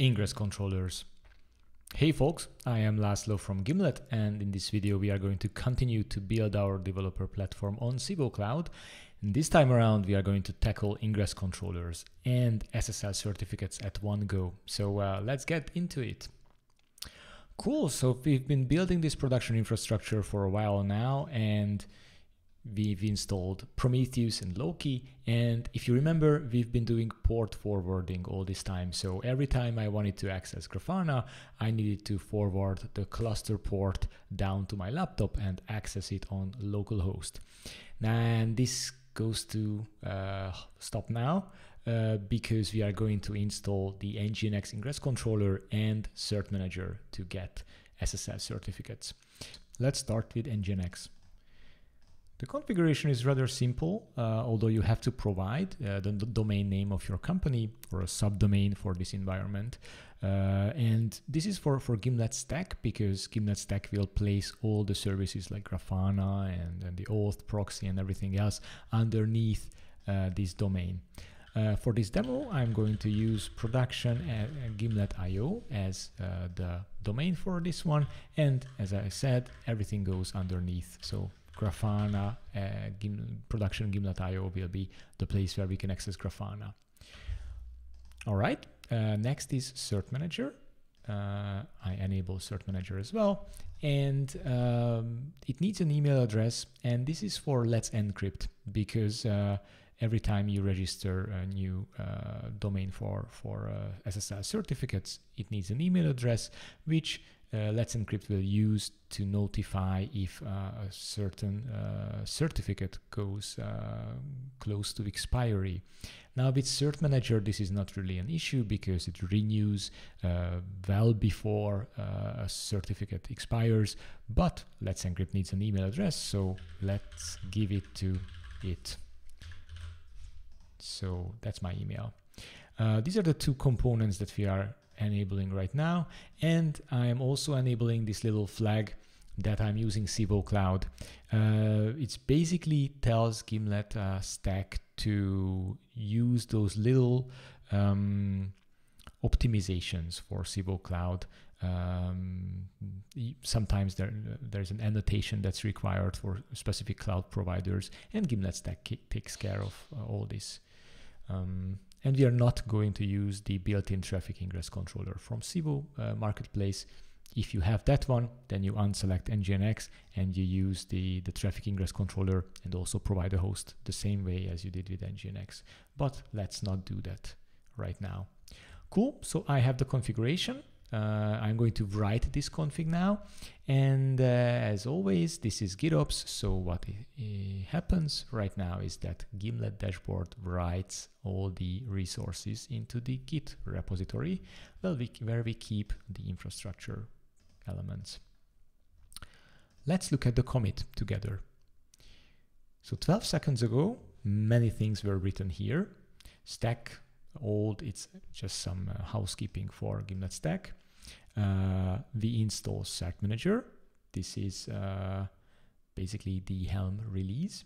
Ingress controllers. Hey folks, I am Laszlo from Gimlet and in this video we are going to continue to build our developer platform on Civo Cloud. And this time around we are going to tackle Ingress controllers and SSL certificates at one go. So uh, let's get into it. Cool, so we've been building this production infrastructure for a while now and we've installed Prometheus and Loki. And if you remember, we've been doing port forwarding all this time. So every time I wanted to access Grafana, I needed to forward the cluster port down to my laptop and access it on localhost. And this goes to uh, stop now. Uh, because we are going to install the NGINX ingress controller and cert manager to get SSL certificates. Let's start with NGINX. The configuration is rather simple, uh, although you have to provide uh, the, the, domain name of your company or a subdomain for this environment. Uh, and this is for, for Gimlet Stack because Gimlet Stack will place all the services like Grafana and, and the auth proxy and everything else underneath uh, this domain. Uh, for this demo, I'm going to use production uh, Gimlet.io as uh, the domain for this one. And as I said, everything goes underneath. So Grafana Gim production Gimlet.io will be the place where we can access Grafana. All right, uh, next is Cert Manager. Uh, I enable Cert Manager as well. And um, it needs an email address. And this is for Let's Encrypt because uh, every time you register a new uh, domain for, for uh, SSL certificates, it needs an email address, which uh, Let's Encrypt will use to notify if uh, a certain uh, certificate goes uh, close to expiry. Now with Cert Manager, this is not really an issue because it renews uh, well before uh, a certificate expires, but Let's Encrypt needs an email address, so let's give it to it. So that's my email. these are the two components that we are enabling right now. And I'm also enabling this little flag that I'm using Civo Cloud. Uh, it basically tells Gimlet uh, Stack to use those little um, optimizations for Civo Cloud. Um, sometimes there, there's an annotation that's required for specific cloud providers, and Gimlet Stack takes care of uh, all this. Um, and we are not going to use the built-in Traefik ingress controller from Civo uh, Marketplace. If you have that one, then you unselect NGINX and you use the, the Traefik ingress controller and also provide a host the same way as you did with NGINX. But let's not do that right now. Cool, so I have the configuration. Uh, I'm going to write this config now. And uh, as always, this is GitOps. So what happens right now is that Gimlet dashboard writes all the resources into the Git repository well, we, where we keep the infrastructure elements. Let's look at the commit together. So 12 seconds ago, many things were written here. Stack old, it's just some uh, housekeeping for Gimlet Stack. Uh, we install Cert Manager. This is uh, basically the Helm release.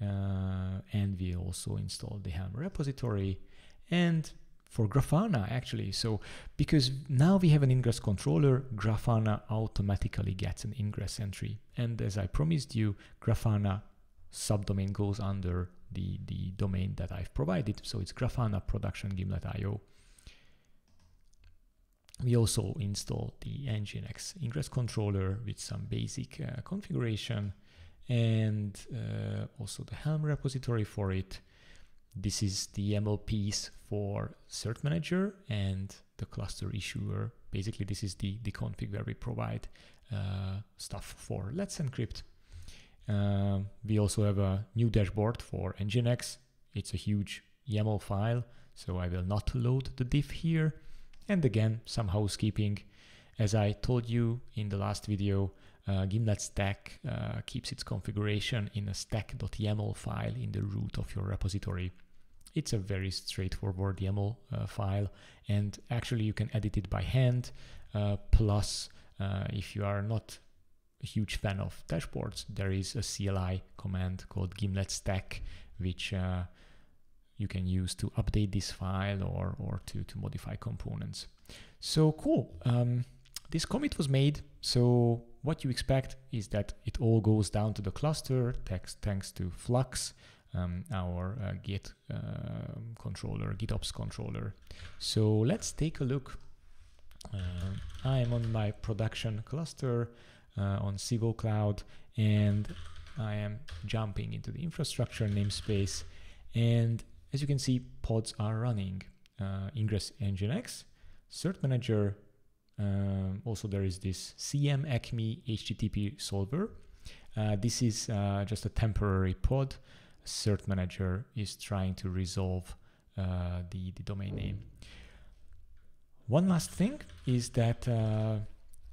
Uh, and we also install the Helm repository and for Grafana actually. So because now we have an ingress controller, Grafana automatically gets an ingress entry. And as I promised you, Grafana subdomain goes under the, the domain that I've provided. So it's Grafana production gimlet.io. We also install the NGINX ingress controller with some basic uh, configuration and uh, also the Helm repository for it. This is the YAML piece for Cert Manager and the cluster issuer. Basically, this is the, the config where we provide uh, stuff for Let's Encrypt. Uh, we also have a new dashboard for NGINX. It's a huge YAML file, so I will not load the diff here. And again, some housekeeping. As I told you in the last video, uh, Gimlet Stack uh, keeps its configuration in a stack.yaml file in the root of your repository. It's a very straightforward YAML uh, file, and actually you can edit it by hand. Uh, plus, uh, if you are not a huge fan of dashboards, there is a CLI command called Gimlet Stack, which uh, you can use to update this file or, or to, to modify components. So cool. Um, this commit was made. So what you expect is that it all goes down to the cluster thanks, thanks to Flux, um, our uh, Git uh, controller, GitOps controller. So let's take a look. Uh, I am on my production cluster uh, on Civo Cloud and I am jumping into the infrastructure namespace and as you can see, pods are running. Uh, Ingress Nginx, Cert Manager, um, also there is this CM Acme HTTP solver. Uh, this is uh, just a temporary pod. Cert Manager is trying to resolve uh, the, the domain name. One last thing is that uh,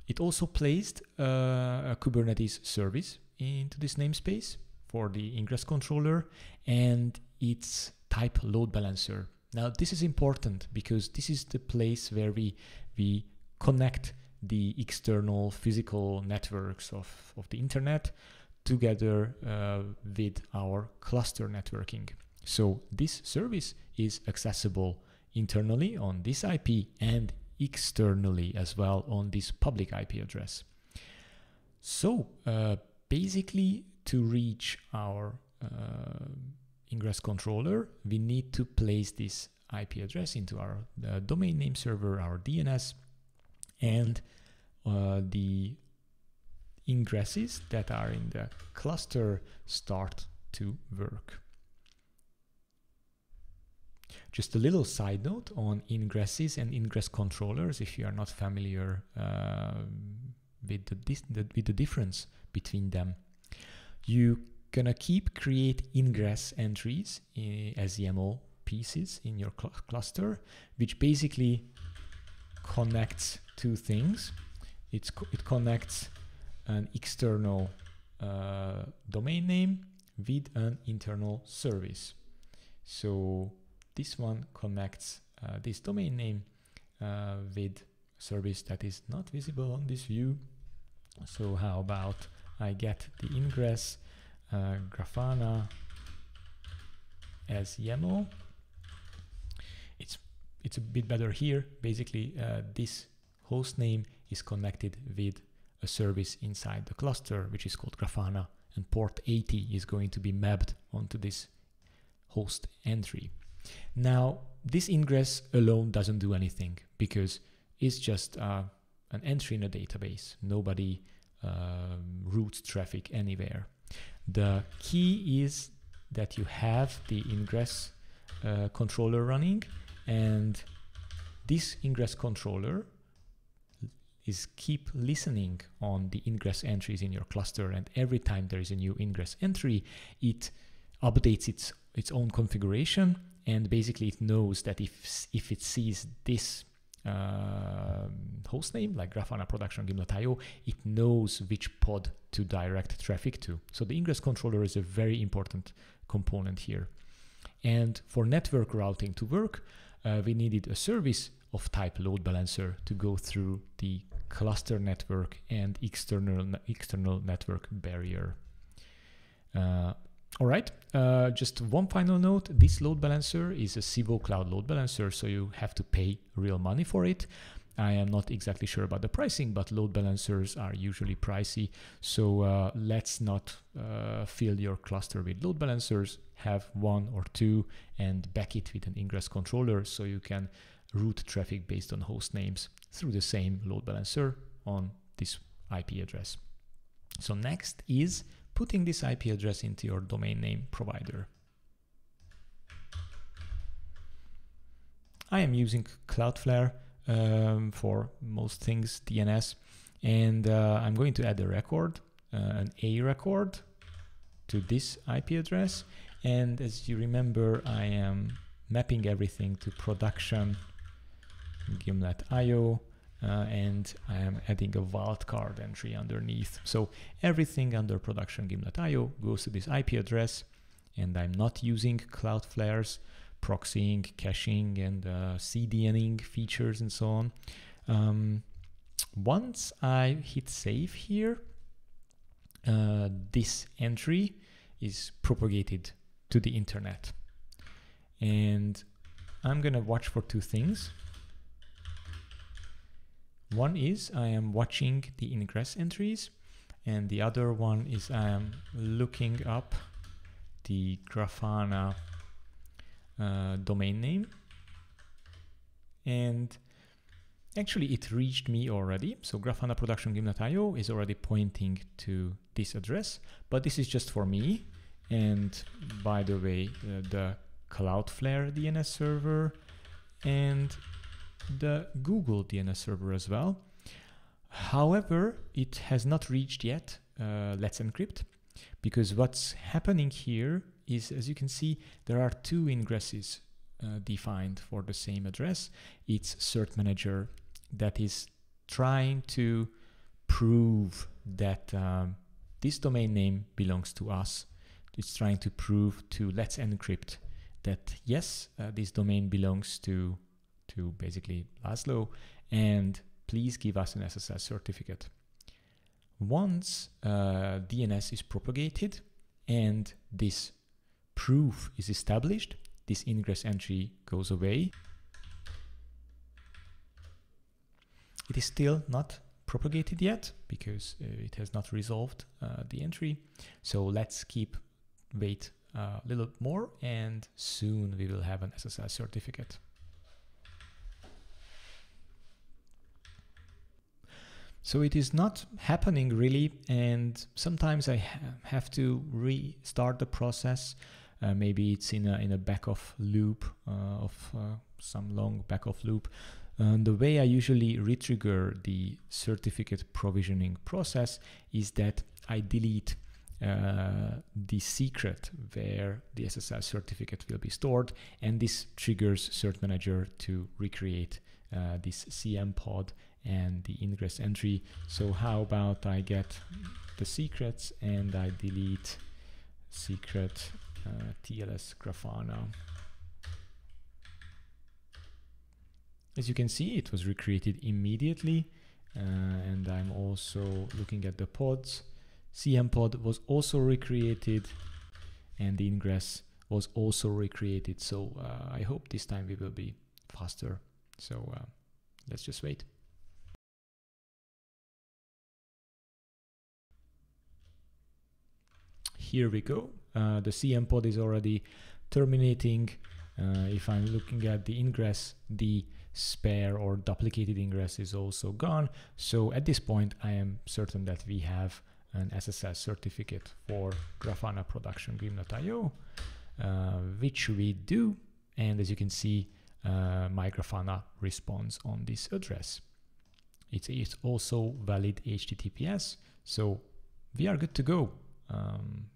it also placed uh, a Kubernetes service into this namespace for the ingress controller and its type load balancer. Now this is important because this is the place where we, we connect the external physical networks of, of the internet together uh, with our cluster networking. So this service is accessible internally on this IP and externally as well on this public IP address. So uh, basically to reach our uh, ingress controller, we need to place this IP address into our uh, domain name server, our DNS, and uh, the ingresses that are in the cluster start to work. Just a little side note on ingresses and ingress controllers, if you are not familiar uh, with, the, the, with the difference between them. You gonna keep create ingress entries as YAML pieces in your cl cluster, which basically connects two things. It's co it connects an external uh, domain name with an internal service. So this one connects uh, this domain name uh, with service that is not visible on this view. So how about I get the ingress uh, Grafana as YAML. It's it's a bit better here. Basically, uh, this host name is connected with a service inside the cluster, which is called Grafana, and port 80 is going to be mapped onto this host entry. Now, this ingress alone doesn't do anything because it's just uh, an entry in a database. Nobody um, routes traffic anywhere. The key is that you have the ingress uh, controller running and this ingress controller is keep listening on the ingress entries in your cluster and every time there is a new ingress entry it updates its its own configuration and basically it knows that if if it sees this uh, hostname like Grafana production gimlet.io, it knows which pod to direct traffic to. So the ingress controller is a very important component here. And for network routing to work, uh, we needed a service of type load balancer to go through the cluster network and external external network barrier. Uh, all right, uh, just one final note. This load balancer is a Civo Cloud load balancer, so you have to pay real money for it. I am not exactly sure about the pricing, but load balancers are usually pricey. So uh, let's not uh, fill your cluster with load balancers. Have one or two and back it with an ingress controller so you can route traffic based on host names through the same load balancer on this IP address. So next is putting this IP address into your domain name provider. I am using Cloudflare um, for most things DNS and uh, I'm going to add a record, uh, an A record to this IP address and as you remember I am mapping everything to production gimlet.io and I am adding a wildcard entry underneath. So everything under production gimlet.io goes to this IP address and I'm not using Cloudflare's proxying, caching and uh, CDNing features and so on. Um, once I hit save here, uh, this entry is propagated to the internet. and I'm gonna watch for two things. One is I am watching the ingress entries and the other one is I am looking up the Grafana uh, domain name. And actually it reached me already. So grafana production gimlet.io is already pointing to this address but this is just for me. And by the way uh, the cloudflare dns server and the google dns server as well however it has not reached yet uh, let's encrypt because what's happening here is as you can see there are two ingresses uh, defined for the same address it's cert manager that is trying to prove that um, this domain name belongs to us. It's trying to prove to Let's Encrypt that yes, uh, this domain belongs to to basically Laszlo, and please give us an SSL certificate. Once uh, DNS is propagated and this proof is established, this ingress entry goes away It is still not propagated yet because uh, it has not resolved uh, the entry. So let's keep wait a little more and soon we will have an SSL certificate. So it is not happening really, and sometimes I ha have to restart the process. Uh, maybe it's in a in a backoff loop uh, of uh, some long backoff loop. And the way I usually retrigger the certificate provisioning process is that I delete uh, the secret where the SSL certificate will be stored, and this triggers Cert Manager to recreate uh, this CM pod and the ingress entry. So how about I get the secrets and I delete secret uh, TLS Grafana. As you can see, it was recreated immediately. Uh, and I'm also looking at the pods. CM pod was also recreated and the ingress was also recreated. So uh, I hope this time we will be faster. So uh, let's just wait. Here we go. Uh, the CM pod is already terminating. Uh, if I'm looking at the ingress, the spare or duplicated ingress is also gone. So at this point, I am certain that we have an SSL certificate for Grafana production Grim.io, uh, which we do. And as you can see, uh, my Grafana responds on this address. It's, it's also valid HTTPS, so we are good to go. Um,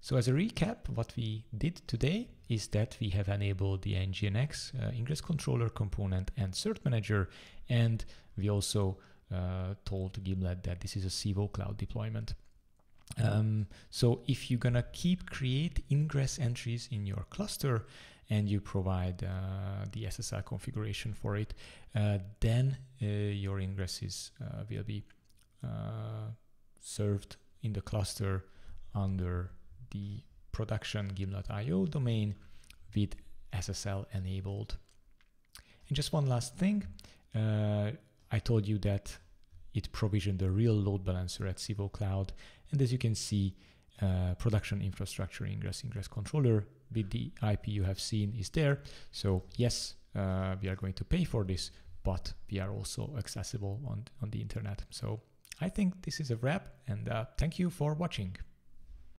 so as a recap, what we did today is that we have enabled the nginx uh, ingress controller component and cert manager, and we also uh, told Gimlet that this is a Civo cloud deployment. Um, so if you're gonna keep create ingress entries in your cluster and you provide uh, the SSL configuration for it, uh, then uh, your ingresses uh, will be uh, served in the cluster under the production gimlet.io domain with SSL enabled. And just one last thing, uh, I told you that it provisioned a real load balancer at Civo Cloud. And as you can see, uh, production infrastructure ingress ingress controller with the IP you have seen is there. So yes, uh, we are going to pay for this, but we are also accessible on, on the internet. So I think this is a wrap and uh, thank you for watching.